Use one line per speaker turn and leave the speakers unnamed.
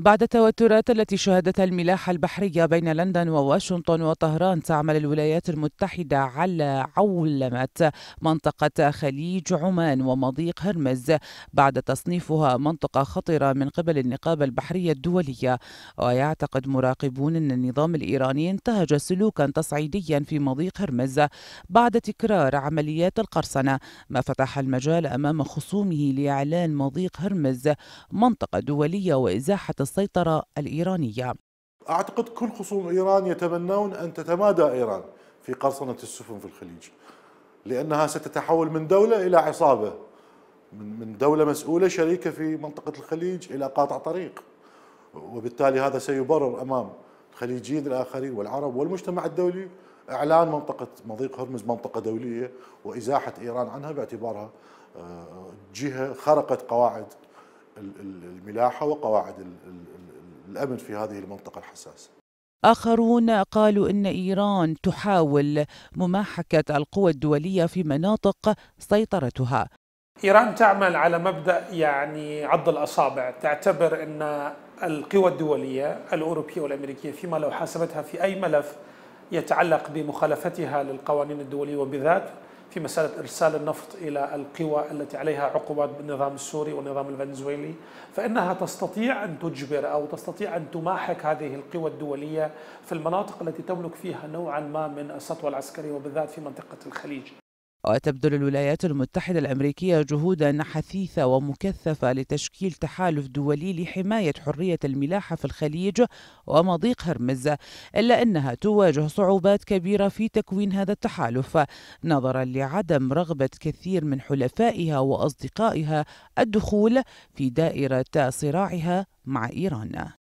بعد التوترات التي شهدتها الملاحة البحرية بين لندن وواشنطن وطهران تعمل الولايات المتحدة على عولمة منطقة خليج عمان ومضيق هرمز بعد تصنيفها منطقة خطرة من قبل النقابة البحرية الدولية. ويعتقد مراقبون أن النظام الإيراني انتهج سلوكا تصعيديا في مضيق هرمز بعد تكرار عمليات القرصنة. ما فتح المجال أمام خصومه لإعلان مضيق هرمز منطقة دولية وإزاحة السيطرة الإيرانية.
أعتقد كل خصوم إيران يتمنون أن تتمادى إيران في قرصنة السفن في الخليج لأنها ستتحول من دولة إلى عصابة من دولة مسؤولة شريكة في منطقة الخليج إلى قاطع طريق. وبالتالي هذا سيبرر أمام الخليجيين الآخرين والعرب والمجتمع الدولي. إعلان منطقة مضيق هرمز منطقة دولية وإزاحة إيران عنها باعتبارها آه، جهة خرقت قواعد الملاحة وقواعد الأمن في هذه المنطقة الحساسة.
آخرون قالوا إن إيران تحاول مماحكة القوى الدولية في مناطق سيطرتها.
إيران تعمل على مبدأ يعني عض الأصابع، تعتبر أن القوى الدولية الأوروبية والأمريكية فيما لو حاسبتها في أي ملف يتعلق بمخالفتها للقوانين الدولية وبذات في مسألة إرسال النفط إلى القوى التي عليها عقوبات بالنظام السوري والنظام الفنزويلي فإنها تستطيع أن تجبر أو تستطيع أن تماحك هذه القوى الدولية في المناطق التي تملك فيها نوعا ما من السطوة العسكرية وبالذات في منطقة الخليج.
وتبذل الولايات المتحدة الأمريكية جهودا حثيثة ومكثفة لتشكيل تحالف دولي لحماية حرية الملاحة في الخليج ومضيق هرمز إلا أنها تواجه صعوبات كبيرة في تكوين هذا التحالف نظرا لعدم رغبة كثير من حلفائها وأصدقائها الدخول في دائرة صراعها مع إيران.